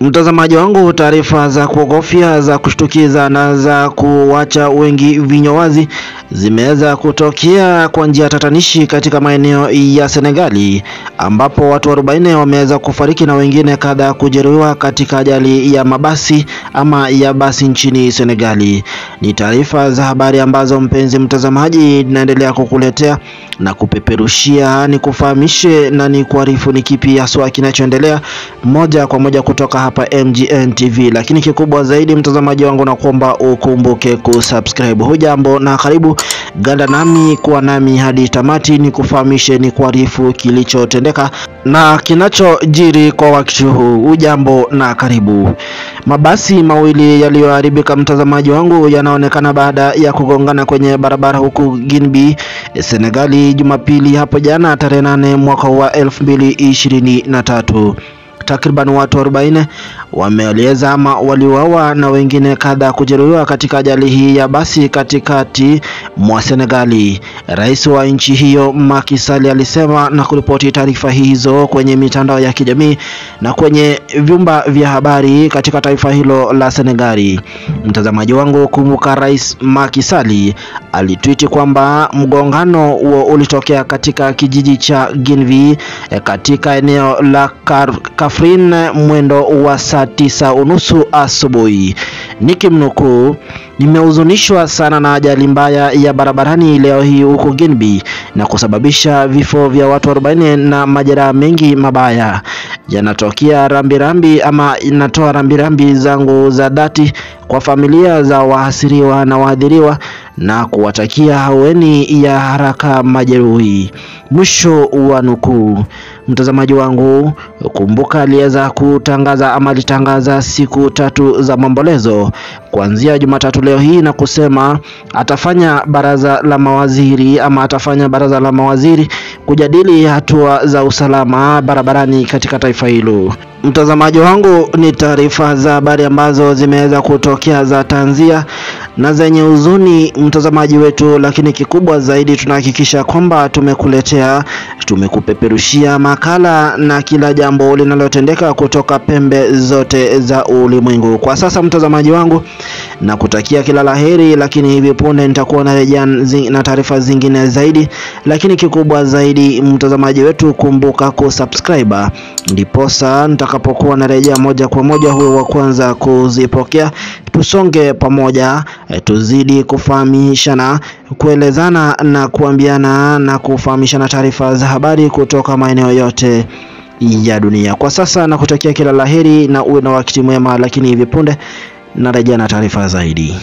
Mtazamaji wangu, taarifa za kuogofya za kushtukiza na za kuwacha wengi vinywa wazi zimeweza kutokea kwa njia tatanishi katika maeneo ya Senegali ambapo watu 40 wameweza kufariki na wengine kadhaa kujeruhiwa katika ajali ya mabasi ama ya basi nchini Senegali. Ni taarifa za habari ambazo mpenzi mtazamaji, naendelea kukuletea na kupeperushia, ni kufahamishe na ni kuarifu ni kipi haswa kinachoendelea moja kwa moja kutoka hapa MGN TV. Lakini kikubwa zaidi mtazamaji wangu, na kuomba ukumbuke kusubscribe. Hujambo na karibu, ganda nami kuwa nami hadi tamati, ni kufahamishe ni kuarifu kilichotendeka na kinachojiri kwa wakati huu. Ujambo na karibu. Mabasi mawili yaliyoharibika mtazamaji wangu yanaonekana baada ya kugongana kwenye barabara huku Ginbi, Senegali Jumapili hapo jana tarehe 8 mwaka wa 2023. Takriban watu 40 wameeleza ama waliuawa na wengine kadhaa kujeruhiwa katika ajali hii ya basi katikati mwa Senegali. Rais wa nchi hiyo Macky Sall alisema na kuripoti taarifa hizo kwenye mitandao ya kijamii na kwenye vyumba vya habari katika taifa hilo la Senegali. Mtazamaji wangu, kumbuka Rais Macky Sall alitwiti kwamba mgongano huo ulitokea katika kijiji cha Ginvi katika eneo la Kafrin mwendo wa saa tisa unusu asubuhi. Nikimnukuu, nimehuzunishwa sana na ajali mbaya ya barabarani leo hii huko Ginbi na kusababisha vifo vya watu 40 na majeraha mengi mabaya. Yanatokea rambirambi ama inatoa rambirambi zangu za dhati kwa familia za wahasiriwa na waadhiriwa na kuwatakia haweni ya haraka majeruhi. Mwisho wa nukuu. Mtazamaji wangu, kumbuka aliweza kutangaza ama alitangaza siku tatu za maombolezo kuanzia Jumatatu leo hii na kusema atafanya baraza la mawaziri ama atafanya baraza la mawaziri kujadili hatua za usalama barabarani katika taifa hilo. Mtazamaji wangu, ni taarifa za habari ambazo zimeweza kutokea za tanzia na zenye huzuni, mtazamaji wetu, lakini kikubwa zaidi tunahakikisha kwamba tumekuletea, tumekupeperushia makala na kila jambo linalotendeka kutoka pembe zote za ulimwengu. Kwa sasa, mtazamaji wangu, na kutakia kila la heri, lakini hivi punde nitakuwa narejea na taarifa zingine zaidi, lakini kikubwa zaidi, mtazamaji wetu, kumbuka kusubscribe ndiposa nitakapokuwa narejea moja kwa moja huyo wa kwanza kuzipokea. Tusonge pamoja, tuzidi kufahamishana, kuelezana na kuambiana na kufahamishana taarifa za habari kutoka maeneo yote ya dunia. Kwa sasa na nakutakia kila la heri na uwe na wakati mwema, lakini hivi punde narejea na taarifa zaidi.